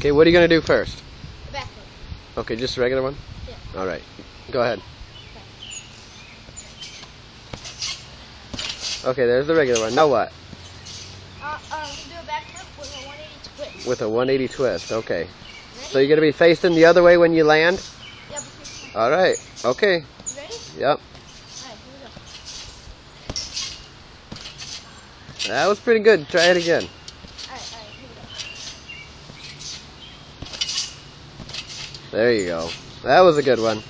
Okay, what are you going to do first? The back one. Okay, just a regular one? Yeah. All right. Go ahead. Okay, there's the regular one. Now what? Uh, uh, do a back flip with a 180 twist. With a 180 twist. Okay. Ready? So you're going to be facing the other way when you land? yeah, but All right. Okay. You ready? Yep. Alright, here we go. That was pretty good. Try it again. There you go. That was a good one.